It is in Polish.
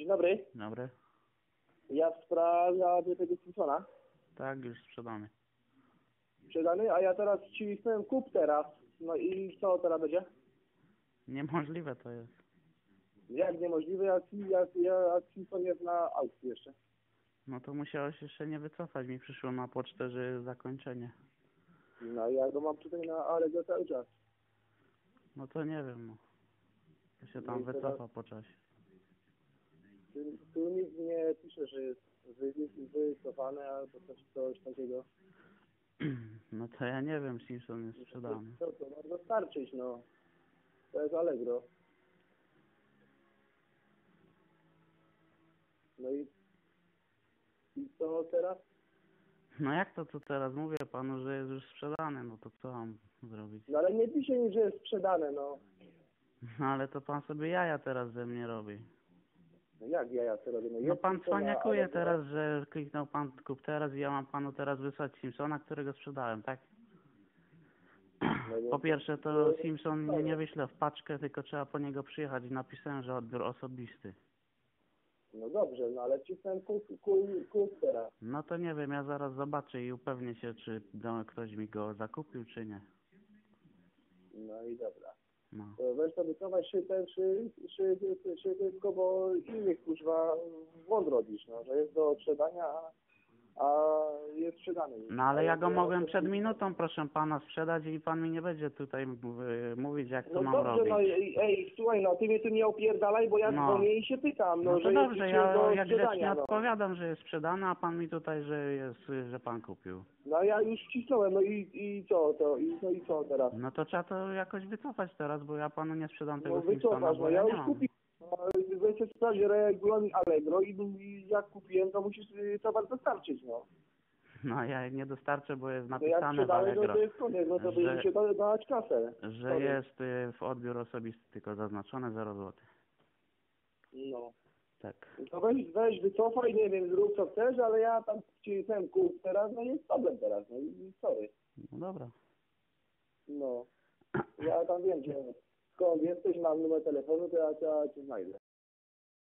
Dzień dobry. Dobry. Ja w sprawie tego Simpsona Tak, już sprzedany. sprzedany, a ja teraz cisnąłem kup teraz. No i co teraz będzie? Niemożliwe to jest. Jak niemożliwe, jak, jak, jak Simpson jest na aukcji jeszcze. No to musiałeś jeszcze nie wycofać. Mi przyszło na pocztę, że jest zakończenie. No ja go mam tutaj na Allegro cały czas. No to nie wiem, no. To się No tam teraz- wycofa po czasie. Tu, nikt nie pisze, że jest wy- wycofane albo coś, coś takiego. No to ja nie wiem, Simpson jest sprzedany. Co to ma dostarczyć, no. To jest Allegro. No i, i co teraz? No jak to, co teraz mówię panu, że jest już sprzedany, no to co mam zrobić? No ale nie pisze mi, że jest sprzedane, no. No ale to pan sobie jaja teraz ze mnie robi. No jak ja, ja co robię? No jest pan cwaniakuje teraz, że kliknął pan kup teraz i ja mam panu teraz wysłać Simpsona, którego sprzedałem, tak? No Po pierwsze to Simpson mnie nie wyśle w paczkę, tylko trzeba po niego przyjechać i napisałem, że odbiór osobisty. No dobrze, no ale cisnąłem kup, kup, kup teraz. No to nie wiem, ja zaraz zobaczę i upewnię się, czy ktoś mi go zakupił, czy nie. No i dobra. No. To weź to wycofaj szybko, szy, szy, szy, szybko, bo innych kuźwa błąd robisz, no, że jest do sprzedania, a, a jest sprzedany. No ale ja go mogłem przed minutą, proszę pana, sprzedać i pan mi nie będzie tutaj mów- mówić, jak to No mam dobrze, robić. no ej, ej, słuchaj, no ty mnie tu nie opierdalaj, bo ja No. dzwonię i się pytam, no, No że to jest dobrze, ja do jak grzecznie sprzedania, no. odpowiadam, że jest sprzedany, a pan mi tutaj, że jest, że pan kupił. No ja już wcisnąłem, no i, i co to, i, no i co teraz? No to trzeba to jakoś wycofać teraz, bo ja panu nie sprzedam tego No Simpsona, wycofasz, bo no ja ja nie już mam. kupiłem. Weź sobie sprawdź regulamin Allegro i, i jak kupiłem, to musisz towar dostarczyć, no. No ja nie dostarczę, bo jest No napisane w no Allegro, to jest koniec, no to że- będzie się da- dać kasę. że Sorry. jest y, w odbiór osobisty tylko zaznaczone 0 zł. No. Tak. To weź, weź, wycofaj, nie wiem, zrób co chcesz, ale ja tam wcisnąłem kup teraz, no jest problem teraz, no i i sorry. No dobra. No. Ja tam wiem, gdzie skąd jesteś, mam numer telefonu, to ja, to ja cię znajdę.